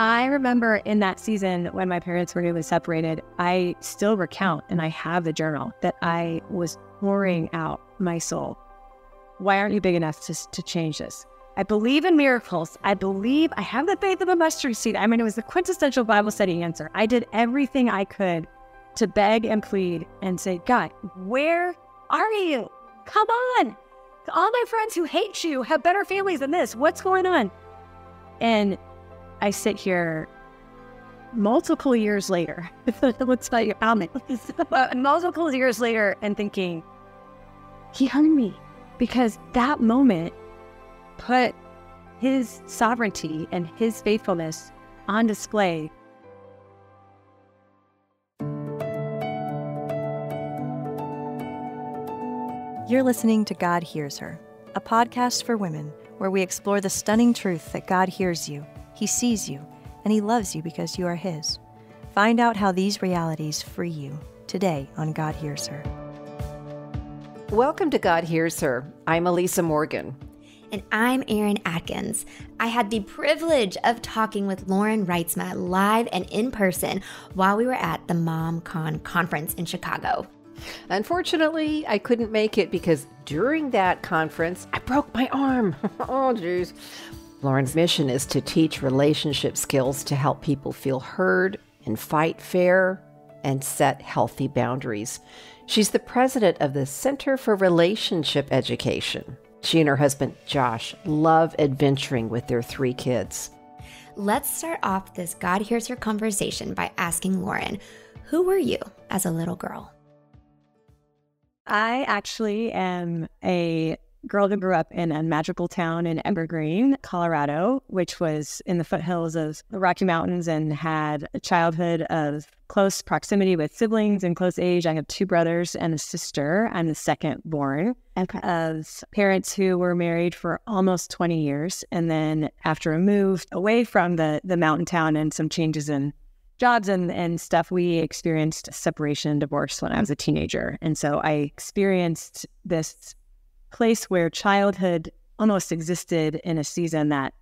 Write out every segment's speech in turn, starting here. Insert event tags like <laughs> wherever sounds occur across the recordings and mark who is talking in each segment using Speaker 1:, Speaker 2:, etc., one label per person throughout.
Speaker 1: I remember in that season when my parents were newly separated, I still recount and I have the journal that I was pouring out my soul. Why aren't you big enough to, to change this? I believe in miracles. I believe I have the faith of a mustard seed. I mean, it was the quintessential Bible study answer. I did everything I could to beg and plead and say, God, where are you? Come on. All my friends who hate you have better families than this. What's going on? And I sit here multiple years later. <laughs> Let's tell you how many. <laughs> Uh, multiple years later and thinking, he hung me because that moment put his sovereignty and his faithfulness on display.
Speaker 2: You're listening to God Hears Her, a podcast for women where we explore the stunning truth that God hears you, He sees you, and He loves you because you are His. Find out how these realities free you today on God Hears Her.
Speaker 3: Welcome to God Hears Her. I'm Elisa Morgan.
Speaker 4: And I'm Eryn Adkins. I had the privilege of talking with Lauren Reitsema live and in person while we were at the MomCon conference in Chicago.
Speaker 3: Unfortunately, I couldn't make it because during that conference, I broke my arm. <laughs> oh, jeez. Lauren's mission is to teach relationship skills to help people feel heard and fight fair and set healthy boundaries. She's the president of the Center for Relationship Education. She and her husband, Josh, love adventuring with their three kids.
Speaker 4: Let's start off this God Hears Her conversation by asking Lauren, Who were you as a little girl?
Speaker 1: I actually am a girl who grew up in a magical town in Evergreen, Colorado, which was in the foothills of the Rocky Mountains and had a childhood of close proximity with siblings and close age. I have two brothers and a sister. I'm the second born okay. of parents who were married for almost 20 years. And then after a move away from the, the mountain town and some changes in jobs and, and stuff, we experienced separation and divorce when I was a teenager. And so I experienced this place where childhood almost existed in a season that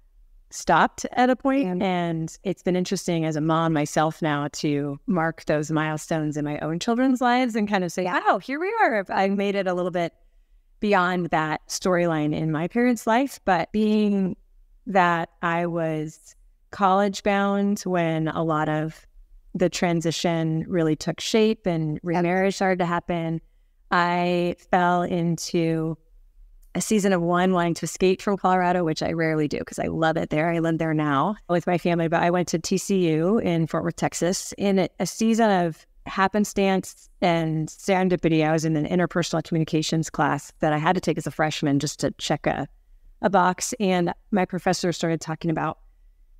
Speaker 1: stopped at a point. And it's been interesting as a mom myself now to mark those milestones in my own children's lives and kind of say, yeah. oh, here we are. I made it a little bit beyond that storyline in my parents' life. But being that I was college bound when a lot of the transition really took shape and remarriage started to happen, I fell into a season of one wanting to escape from Colorado, which I rarely do because I love it there. I live there now with my family, but I went to TCU in Fort Worth, Texas in a, season of happenstance and serendipity. I was in an interpersonal communications class that I had to take as a freshman just to check a, a box. And my professor started talking about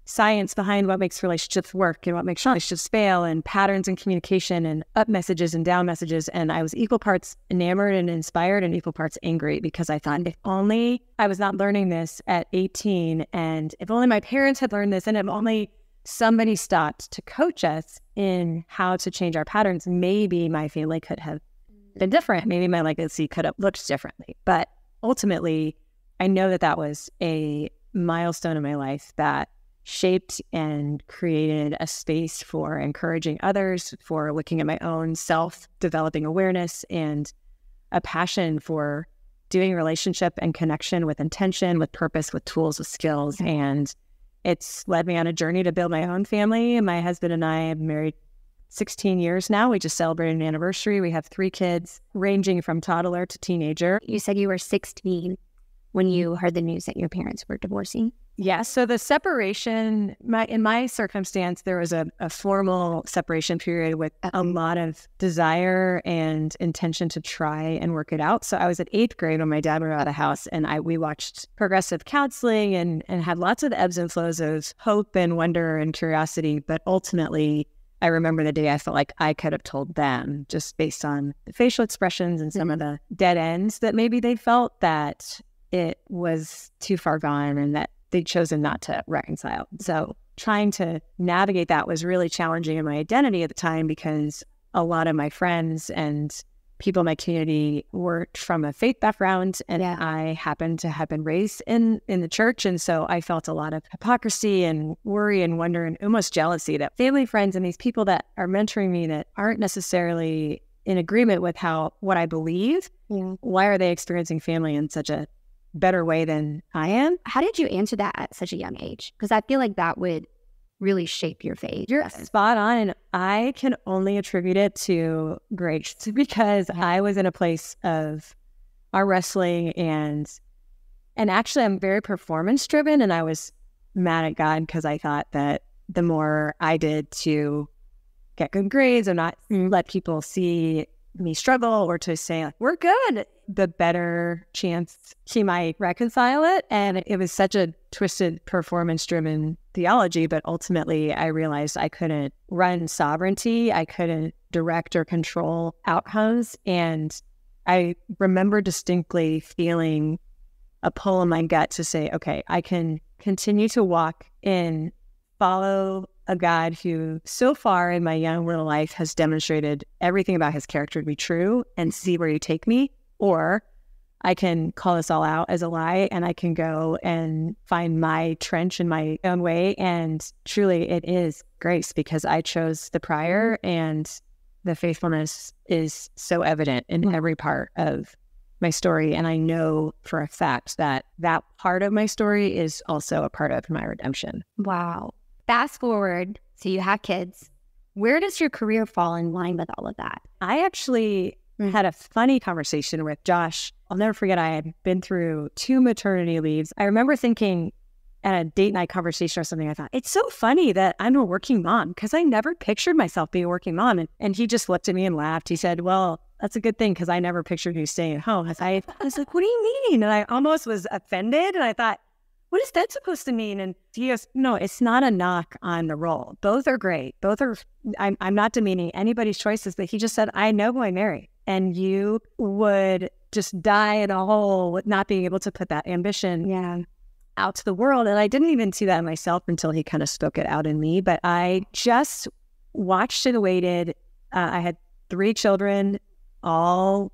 Speaker 1: science behind what makes relationships work and what makes relationships fail and patterns in communication and up messages and down messages. And I was equal parts enamored and inspired and equal parts angry because I thought if only I was not learning this at 18 and if only my parents had learned this and if only somebody stopped to coach us in how to change our patterns, maybe my family could have been different. Maybe my legacy could have looked differently. But ultimately, I know that that was a milestone in my life that shaped and created a space for encouraging others, for looking at my own self, developing awareness and a passion for doing relationship and connection with intention, with purpose, with tools, with skills. And it's led me on a journey to build my own family. My husband and I have married 16 years now. We just celebrated an anniversary. We have three kids, ranging from toddler to teenager.
Speaker 4: You said you were 16 when mm-hmm. you heard the news that your parents were divorcing.
Speaker 1: Yeah. So the separation, my, in my circumstance, there was a, a formal separation period with a uh-huh. lot of desire and intention to try and work it out. So I was at eighth grade when my dad moved out of the house, and I we watched progressive counseling and and had lots of ebbs and flows of hope and wonder and curiosity. But ultimately, I remember the day I felt like I could have told them just based on the facial expressions and some of the dead ends that maybe they felt that it was too far gone and that they'd chosen not to reconcile. So trying to navigate that was really challenging in my identity at the time because a lot of my friends and people in my community were from a faith background and
Speaker 4: Yeah.
Speaker 1: I happened to have been raised in in the church and so I felt a lot of hypocrisy and worry and wonder and almost jealousy that family friends and these people that are mentoring me that aren't necessarily in agreement with how what I believe
Speaker 4: Yeah.
Speaker 1: why are they experiencing family in such a better way than I am
Speaker 4: How did you answer that at such a young age? Because I feel like that would really shape your faith.
Speaker 1: You're spot on. And I can only attribute it to grace <laughs> because I was in a place of arm wrestling and and actually I'm very performance driven and I was mad at God because I thought that the more I did to get good grades or not mm-hmm. let people see me struggle or to say like, we're good, the better chance he might reconcile it. And it was such a twisted performance driven theology, but ultimately I realized I couldn't run sovereignty. I couldn't direct or control outcomes. And I remember distinctly feeling a pull in my gut to say, okay, I can continue to walk in, follow a God who so far in my young little life has demonstrated everything about his character to be true and see where you take me. Or I can call this all out as a lie and I can go and find my trench in my own way. And truly, it is grace because I chose the prior mm-hmm. and the faithfulness is so evident in mm-hmm. every part of my story. And I know for a fact that that part of my story is also a part of my redemption.
Speaker 4: Wow. Fast forward, so you have kids. Where does your career fall in line with all of that?
Speaker 1: I actually
Speaker 4: Mm.
Speaker 1: had a funny conversation with Josh. I'll never forget, I had been through two maternity leaves. I remember thinking at a date night conversation or something, I thought, it's so funny that I'm a working mom because I never pictured myself being a working mom. And, and he just looked at me and laughed. He said, Well, that's a good thing because I never pictured you staying at home. I, I was like, What do you mean? And I almost was offended. And I thought, what is that supposed to mean? And he goes, no, it's not a knock on the role. Both are great. Both are, I'm, I'm not demeaning anybody's choices, but he just said, I know who I marry. And you would just die in a hole with not being able to put that ambition
Speaker 4: Yeah.
Speaker 1: out to the world. And I didn't even see that myself until he kind of spoke it out in me. But I just watched and waited. Uh, I had three children, all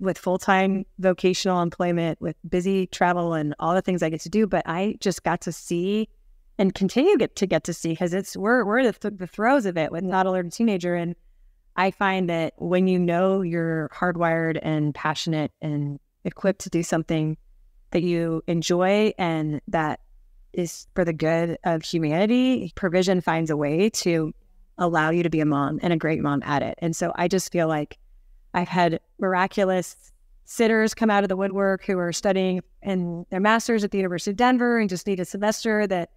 Speaker 1: with full time vocational employment, with busy travel and all the things I get to do. But I just got to see and continue get to get to see because it's we're we're the, th- the throes of it with not alert teenager and I find that when you know you're hardwired and passionate and equipped to do something that you enjoy and that is for the good of humanity, provision finds a way to allow you to be a mom and a great mom at it. And so I just feel like I've had miraculous sitters come out of the woodwork who are studying in their masters at the University of Denver and just need a semester that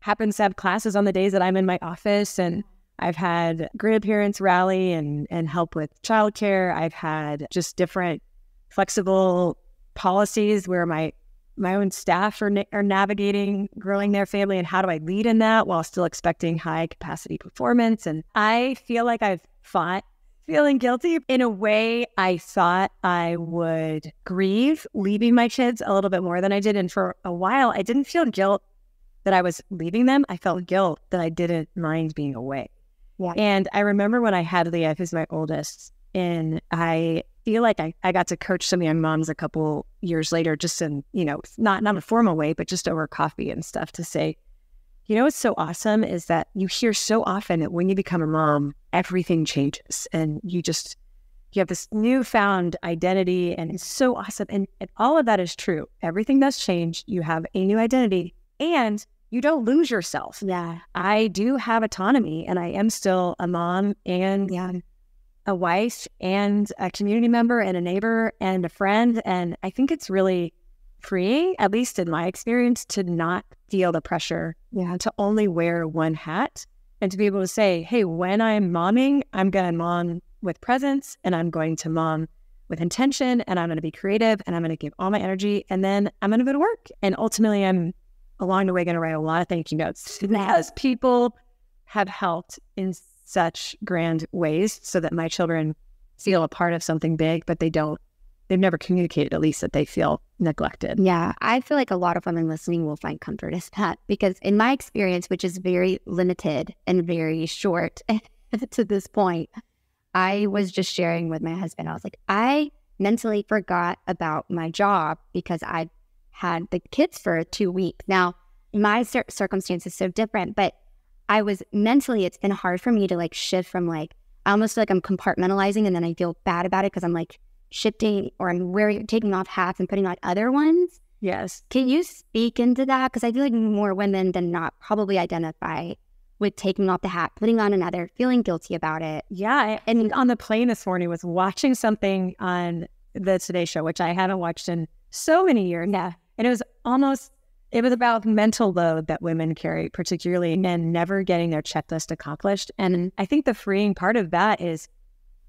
Speaker 1: happens to have classes on the days that I'm in my office. And I've had grandparents rally and, and help with childcare. I've had just different flexible policies where my my own staff are, are navigating growing their family and how do I lead in that while still expecting high capacity performance. And I feel like I've fought feeling guilty in a way I thought I would grieve leaving my kids a little bit more than I did. And for a while, I didn't feel guilt that I was leaving them. I felt guilt that I didn't mind being away.
Speaker 4: Yeah.
Speaker 1: And I remember when I had Leah, who's my oldest, and I feel like I, I got to coach some young moms a couple years later, just in, you know, not not a formal way, but just over coffee and stuff to say, you know what's so awesome is that you hear so often that when you become a mom, everything changes and you just you have this newfound identity and it's so awesome. And, and all of that is true. Everything does change. You have a new identity and you don't lose yourself.
Speaker 4: Yeah.
Speaker 1: I do have autonomy and I am still a mom and
Speaker 4: Yeah.
Speaker 1: a wife and a community member and a neighbor and a friend. And I think it's really freeing, at least in my experience, to not feel the pressure
Speaker 4: Yeah.
Speaker 1: to only wear one hat and to be able to say, hey, when I'm momming, I'm going to mom with presence and I'm going to mom with intention and I'm going to be creative and I'm going to give all my energy and then I'm going to go to work. And ultimately, I'm along the way going to write a lot of thank you notes <laughs> because people have helped in such grand ways so that my children feel a part of something big, but they don't, they've never communicated at least that they feel neglected.
Speaker 4: Yeah, I feel like a lot of women listening will find comfort in that because, in my experience, which is very limited and very short <laughs> to this point,
Speaker 5: I was just sharing with my husband. I was like, I mentally forgot about my job because I had the kids for two weeks. Now, my cir- circumstance is so different, but I was mentally, it's been hard for me to like shift from like, I almost feel like I'm compartmentalizing and then I feel bad about it because I'm like shifting or I'm wearing, taking off hats and putting on other ones.
Speaker 1: Yes.
Speaker 5: Can you speak into that? Because I feel like more women than not probably identify with taking off the hat, putting on another, feeling guilty about it.
Speaker 1: Yeah. And on the plane this morning was watching something on the Today Show, which I haven't watched in so many years.
Speaker 5: Yeah.
Speaker 1: And it was almost it was about mental load that women carry, particularly men never getting their checklist accomplished. And I think the freeing part of that is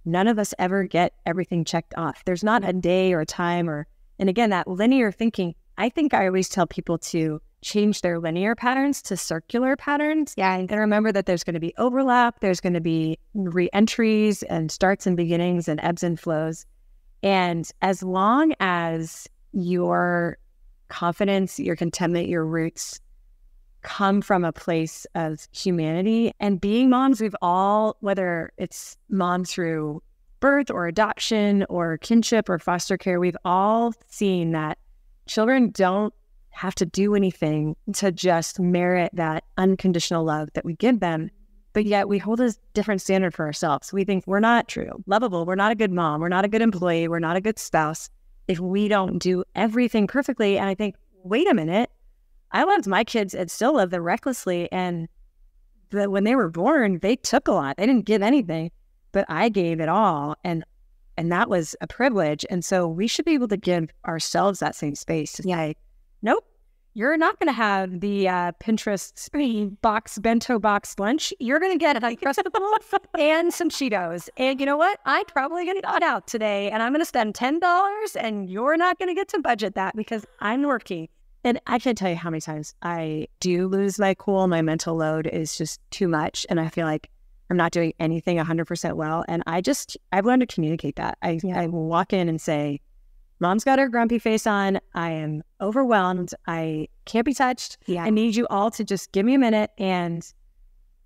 Speaker 1: none of us ever get everything checked off. There's not a day or a time or and again that linear thinking. I think I always tell people to change their linear patterns to circular patterns.
Speaker 5: Yeah.
Speaker 1: And remember that there's going to be overlap, there's going to be re-entries and starts and beginnings and ebbs and flows. And as long as your confidence, your contentment, your roots come from a place of humanity and being moms, we've all, whether it's mom through birth or adoption or kinship or foster care, we've all seen that children don't have to do anything to just merit that unconditional love that we give them. But yet we hold a different standard for ourselves. We think we're not true, lovable, we're not a good mom, we're not a good employee, we're not a good spouse if we don't do everything perfectly. And I think, wait a minute, I loved my kids and still love them recklessly. And the, when they were born, they took a lot. They didn't give anything, but I gave it all. And and that was a privilege. And so we should be able to give ourselves that same space to say, nope, you're not going to have the uh, Pinterest box bento box lunch. You're going to get a Uncrustables <laughs> and some Cheetos. And you know what? I'm probably going to eat out today, and I'm going to spend ten dollars, and you're not going to get to budget that because I'm working. And I can't tell you how many times I do lose my cool. My mental load is just too much, and I feel like I'm not doing anything 100% well. And I just, I've learned to communicate that. I, yeah. I walk in and say, Mom's got her grumpy face on. I am overwhelmed. I can't be touched. Yeah. I need you all to just give me a minute and,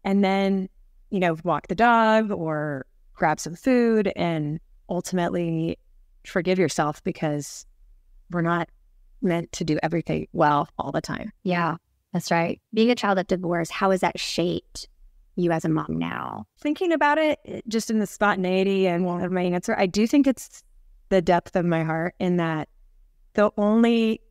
Speaker 1: and then, you know, walk the dog or grab some food and ultimately forgive yourself because we're not meant to do everything well all the time.
Speaker 5: Yeah, that's right. Being a child of divorce, how has that shaped you as a mom now?
Speaker 1: Thinking about it, just in the spontaneity and of my answer, I do think it's the depth of my heart in that the only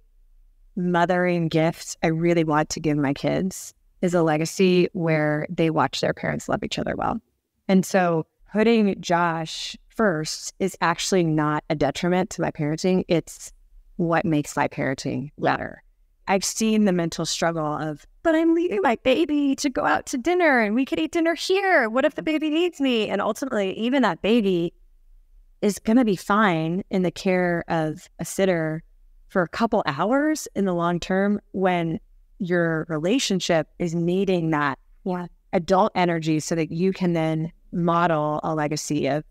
Speaker 1: mothering gift I really want to give my kids is a legacy where they watch their parents love each other well. And so putting Josh first is actually not a detriment to my parenting. It's what makes my parenting better. I've seen the mental struggle of, but I'm leaving my baby to go out to dinner and we could eat dinner here. What if the baby needs me? And ultimately, even that baby is going to be fine in the care of a sitter for a couple hours in the long term when your relationship is needing that yeah. adult energy so that you can then model a legacy of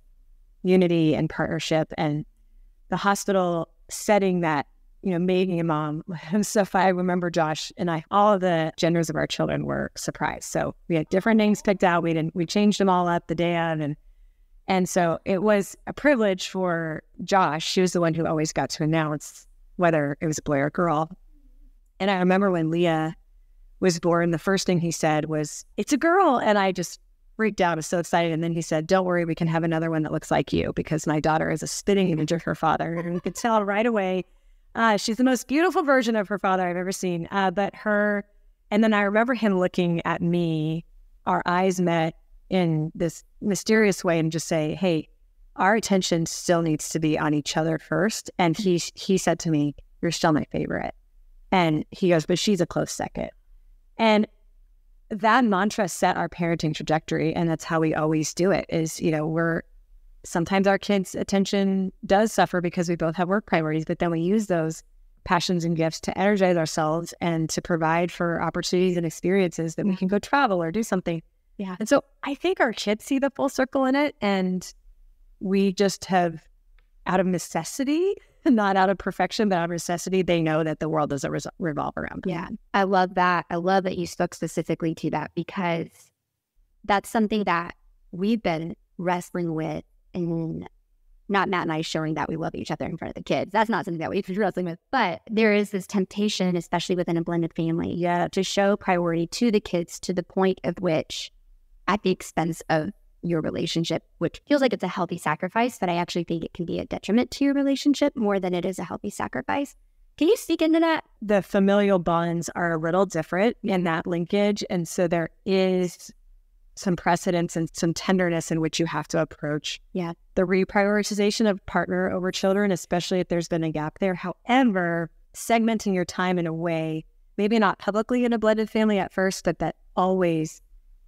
Speaker 1: unity and partnership. And the hospital setting that you know made me a mom and <laughs> so if i remember josh and i all of the genders of our children were surprised. So we had different names picked out. We didn't we changed them all up the day of and and so it was a privilege for Josh. She was the one who always got to announce whether it was a boy or girl. And I remember when Leah was born, the first thing he said was, It's a girl. And I just freaked out. I was so excited. And then he said, Don't worry, we can have another one that looks like you because my daughter is a spitting image of her father. And you could tell right away, uh, she's the most beautiful version of her father I've ever seen. Uh, but her, and then I remember him looking at me, our eyes met, in this mysterious way and just say, "Hey, our attention still needs to be on each other first. And he he said to me, "You're still my favorite," and he goes, "But she's a close second. And that mantra set our parenting trajectory, and that's how we always do it. Is you know we're sometimes our kids' attention does suffer because we both have work priorities, but then we use those passions and gifts to energize ourselves and to provide for opportunities and experiences that we can go travel or do something yeah. And so I think our kids see the full circle in it. And we just have, out of necessity, <laughs> not out of perfection, but out of necessity, they know that the world doesn't res- revolve around them.
Speaker 5: Yeah. I love that. I love that you spoke specifically to that because that's something that we've been wrestling with and not Matt and I showing that we love each other in front of the kids. That's not something that we've been <laughs> wrestling with. But there is this temptation, especially within a blended family, yeah, to show priority to the kids to the point of which at the expense of your relationship, which feels like it's a healthy sacrifice, but I actually think it can be a detriment to your relationship more than it is a healthy sacrifice. Can you speak into that?
Speaker 1: The familial bonds are a little different in that linkage. And so there is some precedence and some tenderness in which you have to approach
Speaker 5: yeah.
Speaker 1: the reprioritization of partner over children, especially if there's been a gap there. However, segmenting your time in a way, maybe not publicly in a blended family at first, but that always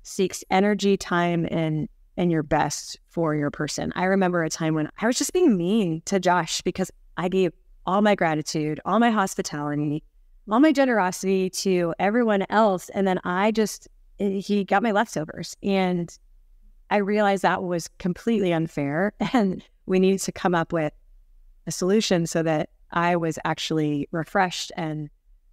Speaker 1: seeks energy, time, and and your best for your person. I remember a time when I was just being mean to Josh because I gave all my gratitude, all my hospitality, all my generosity to everyone else. And then I just, he got my leftovers. And I realized that was completely unfair. <laughs> And we needed to come up with a solution so that I was actually refreshed and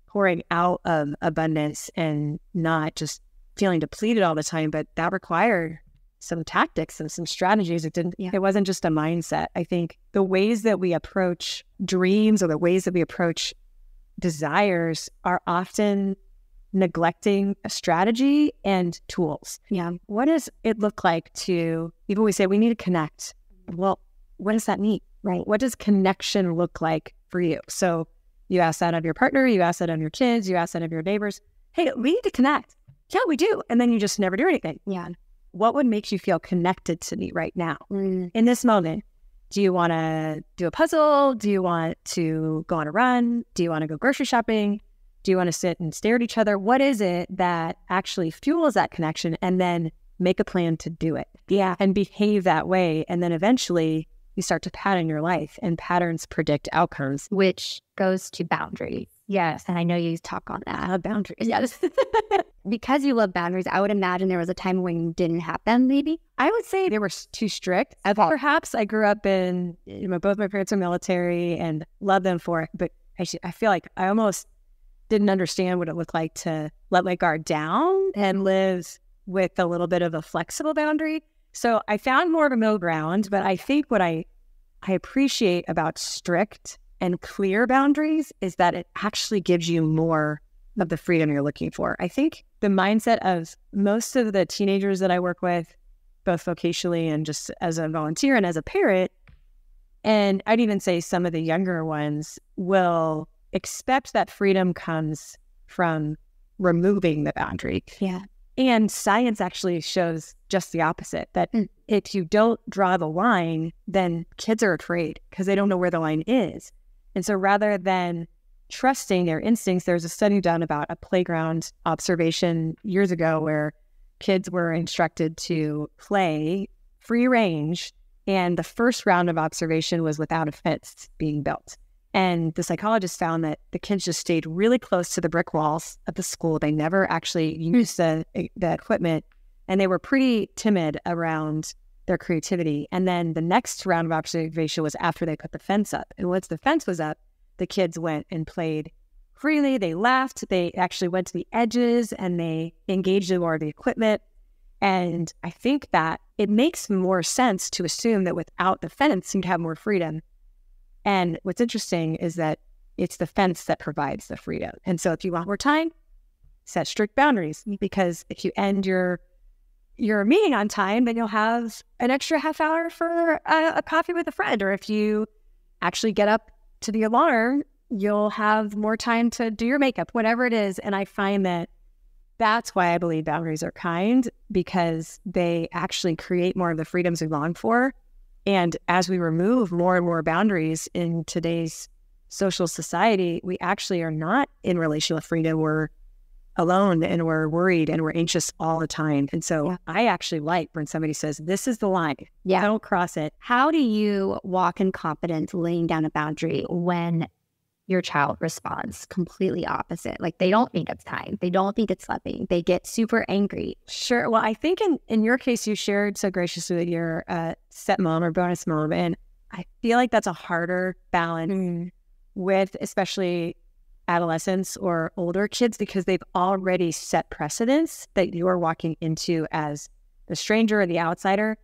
Speaker 1: pouring out of abundance and not just feeling depleted all the time. But that required some tactics and some strategies. It didn't, yeah. it wasn't just a mindset. I think the ways that we approach dreams or the ways that we approach desires are often neglecting a strategy and tools.
Speaker 5: Yeah.
Speaker 1: What does it look like to, even we say we need to connect. Well, what does that mean?
Speaker 5: Right.
Speaker 1: What does connection look like for you? So you ask that of your partner, you ask that of your kids, you ask that of your neighbors. Hey, we need to connect. Yeah, we do. And then you just never do anything.
Speaker 5: Yeah
Speaker 1: what would make you feel connected to me right now
Speaker 5: mm.
Speaker 1: in this moment? Do you want to do a puzzle? Do you want to go on a run? Do you want to go grocery shopping? Do you want to sit and stare at each other? What is it that actually fuels that connection? And then make a plan to do it.
Speaker 5: Yeah.
Speaker 1: And behave that way. And then eventually you start to pattern your life, and patterns predict outcomes,
Speaker 5: which goes to boundaries.
Speaker 1: Yes.
Speaker 5: And I know you talk on that.
Speaker 1: Uh, boundaries.
Speaker 5: Yes. <laughs> because you love boundaries, I would imagine there was a time when you didn't have them, maybe.
Speaker 1: I would say they were too strict. Perhaps I grew up in, you know, both my parents are military and love them for it. But I, I feel like I almost didn't understand what it looked like to let my guard down and live with a little bit of a flexible boundary. So I found more of a middle ground, but I think what I I appreciate about strict and clear boundaries is that it actually gives you more of the freedom you're looking for. I think the mindset of most of the teenagers that I work with, both vocationally and just as a volunteer and as a parent, and I'd even say some of the younger ones will expect that freedom comes from removing the boundary.
Speaker 5: Yeah.
Speaker 1: And science actually shows just the opposite that mm. if you don't draw the line, then kids are afraid because they don't know where the line is. And so rather than trusting their instincts, there's a study done about a playground observation years ago where kids were instructed to play free range. And the first round of observation was without a fence being built. And the psychologist found that the kids just stayed really close to the brick walls of the school. They never actually used the, the equipment and they were pretty timid around their creativity. And then the next round of observation was after they put the fence up. And once the fence was up, the kids went and played freely. They laughed. They actually went to the edges and they engaged in more of the equipment. And I think that it makes more sense to assume that without the fence, you'd have more freedom. And what's interesting is that it's the fence that provides the freedom. And so if you want more time, set strict boundaries because if you end your your meeting on time, then you'll have an extra half hour for a, a, coffee with a friend. Or if you actually get up to the alarm, you'll have more time to do your makeup, whatever it is. And I find that that's why I believe boundaries are kind because they actually create more of the freedoms we long for. And as we remove more and more boundaries in today's social society, we actually are not in relational freedom. We're alone and we're worried and we're anxious all the time. And so yeah. I actually like when somebody says, This is the line.
Speaker 5: Yeah.
Speaker 1: Don't cross it.
Speaker 5: How do you walk in confidence laying down a boundary when your child responds completely opposite? Like they don't think it's time. They don't think it's loving. They get super angry.
Speaker 1: Sure. Well, I think in, in your case, you shared so graciously with your uh, stepmom or bonus mom. And I feel like that's a harder balance mm. with especially adolescents or older kids because they've already set precedents that you are walking into as the stranger or the outsider.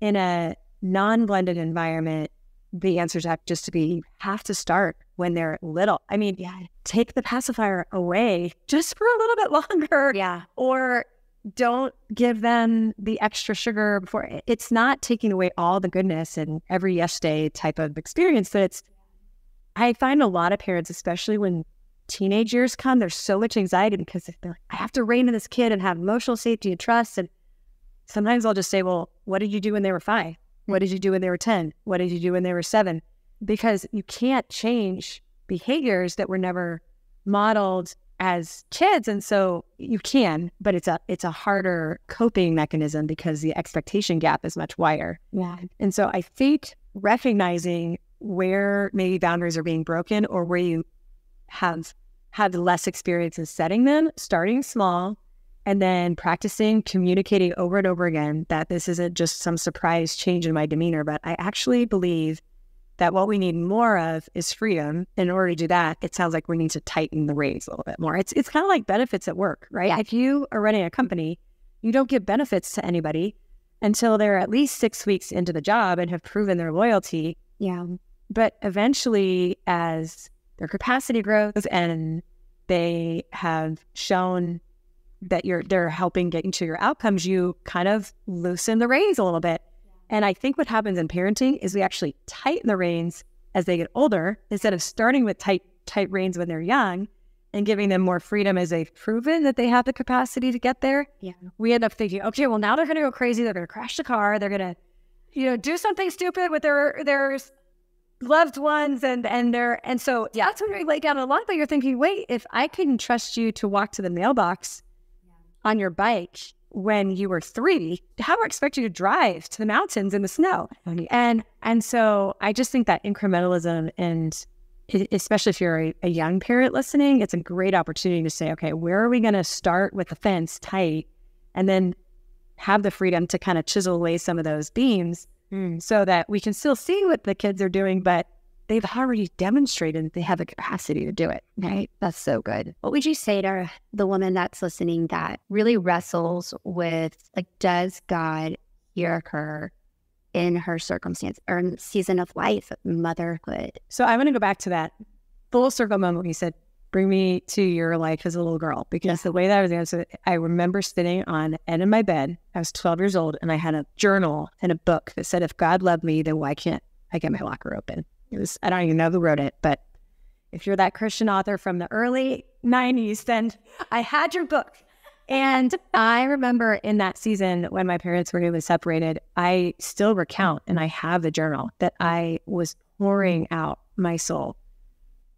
Speaker 1: in a non-blended environment, the answers have just to be have to start when they're little. I mean, yeah, take the pacifier away just for a little bit <laughs> longer.
Speaker 5: Yeah.
Speaker 1: Or don't give them the extra sugar before it's not taking away all the goodness and every yes day type of experience but it's i find a lot of parents especially when teenage years come there's so much anxiety because they're like i have to rein in this kid and have emotional safety and trust. And sometimes i'll just say well what did you do when they were five? What did you do when they were 10 what did you do when they were seven? Because you can't change behaviors that were never modeled as kids. And so you can but it's a it's a harder coping mechanism because the expectation gap is much wider.
Speaker 5: Yeah.
Speaker 1: and so i think recognizing where maybe boundaries are being broken or where you have had less experience in setting them starting small and then practicing communicating over and over again that this isn't just some surprise change in my demeanor but i actually believe that what we need more of is freedom. In order to do that, it sounds like we need to tighten the reins a little bit more. It's it's kind of like benefits at work, right?
Speaker 5: Yeah.
Speaker 1: If you are running a company, you don't give benefits to anybody until they're at least six weeks into the job and have proven their loyalty.
Speaker 5: Yeah.
Speaker 1: But eventually, as their capacity grows and they have shown that you're they're helping get into your outcomes, you kind of loosen the reins a little bit. And I think what happens in parenting is we actually tighten the reins as they get older instead of starting with tight tight reins when they're young and giving them more freedom as they've proven that they have the capacity to get there.
Speaker 5: Yeah.
Speaker 1: We end up thinking, okay, well now they're going to go crazy. They're going to crash the car. They're going to, you know, do something stupid with their their loved ones and and their and so yeah, that's when we lay down a lot. But you're thinking, wait, if I couldn't trust you to walk to the mailbox on your bike when you were three, how do I expect you to drive to the mountains in the snow? And and so I just think that incrementalism and especially if you're a, a young parent listening, it's a great opportunity to say, okay, where are we going to start with the fence tight, and then have the freedom to kind of chisel away some of those beams, Mm, so that we can still see what the kids are doing, but they've already demonstrated that they have the capacity to do it.
Speaker 5: Right. That's so good. What would you say to the woman that's listening that really wrestles with like, does God hear her in her circumstance or in season of life, motherhood?
Speaker 1: So I'm going to go back to that full circle moment when you said, bring me to your life as a little girl. Because the way that I was answered, I remember sitting on end of my bed. I was 12 years old and I had a journal and a book that said, if God loved me, then why can't I get my locker open? It was, I don't even know who wrote it, but if you're that Christian author from the early 90s, then I had your book. And I remember in that season when my parents were newly separated, I still recount and I have the journal that I was pouring out my soul.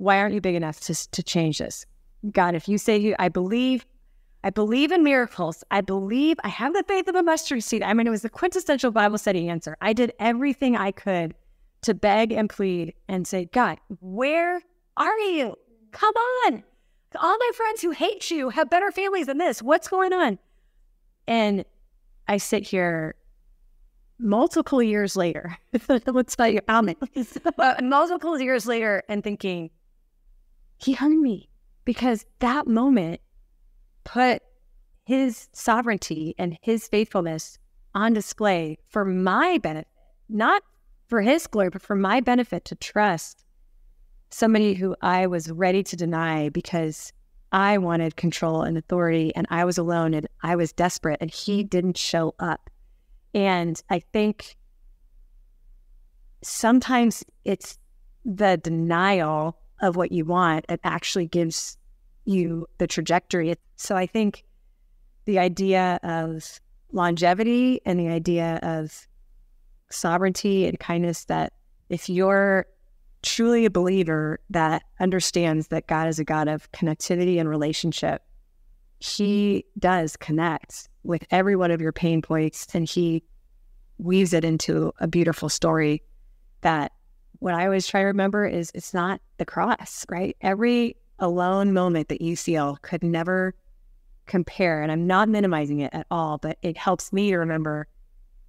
Speaker 1: Why aren't you big enough to, to change this? God, if you say you, I believe, I believe in miracles. I believe I have the faith of a mustard seed. I mean, it was the quintessential Bible study answer. I did everything I could to beg and plead and say, God, where are you? Come on. All my friends who hate you have better families than this. What's going on? And I sit here multiple years later. <laughs> Let's tell you. <laughs> Multiple years later and thinking, he hung me because that moment put his sovereignty and his faithfulness on display for my benefit, not for his glory, but for my benefit to trust somebody who I was ready to deny because I wanted control and authority and I was alone and I was desperate and he didn't show up. And I think sometimes it's the denial of what you want it actually gives you the trajectory. So I think the idea of longevity and the idea of sovereignty and kindness that if you're truly a believer that understands that God is a God of connectivity and relationship, He does connect with every one of your pain points and He weaves it into a beautiful story that what I always try to remember is it's not the cross, right? Every alone moment that you feel could never compare. And I'm not minimizing it at all, but it helps me to remember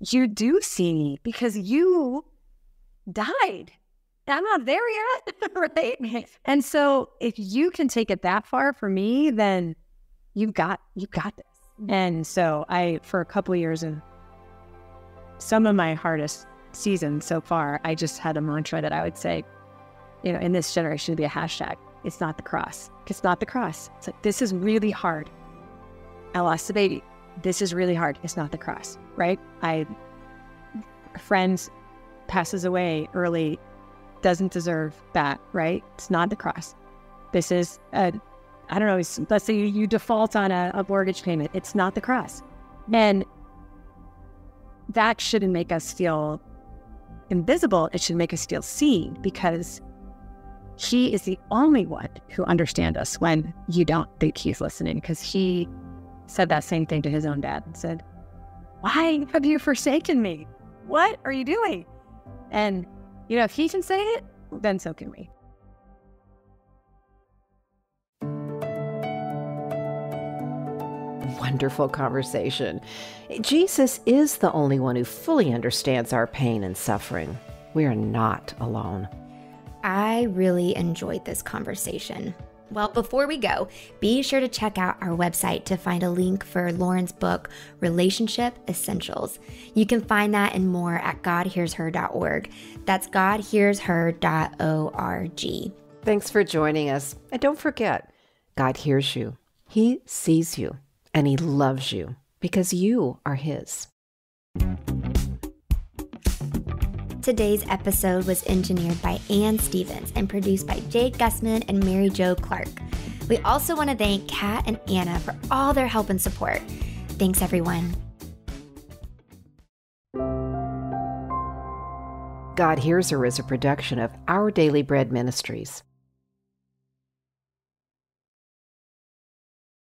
Speaker 1: you do see me because you died. I'm not there yet, <laughs> right? And so if you can take it that far for me, then you've got you've got this. And so I for a couple years and some of my hardest seasons so far, I just had a mantra that I would say, you know, in this generation, be a hashtag. It's not the cross. It's not the cross. It's like, this is really hard. I lost the baby. This is really hard. It's not the cross, right? I, friends passes away early, doesn't deserve that, right? It's not the cross. This is a, I don't know, let's say you, you default on a, a mortgage payment. It's not the cross. And that shouldn't make us feel invisible. It should make us feel seen because he is the only one who understands us when you don't think he's listening because he said that same thing to his own dad and said, Why have you forsaken me? What are you doing? And, you know, if he can say it, then so can we.
Speaker 3: Wonderful conversation. Jesus is the only one who fully understands our pain and suffering. We are not alone.
Speaker 4: I really enjoyed this conversation. Well, before we go, be sure to check out our website to find a link for Lauren's book, Relationship Essentials. You can find that and more at GodHearsHer.org. That's GodHearsHer.org.
Speaker 3: Thanks for joining us. And don't forget, God hears you, He sees you, and He loves you because you are His.
Speaker 4: Today's episode was engineered by Ann Stevens and produced by Jade Gussman and Mary Jo Clark. We also want to thank Kat and Anna for all their help and support. Thanks, everyone.
Speaker 3: God Hears Her is a production of Our Daily Bread Ministries.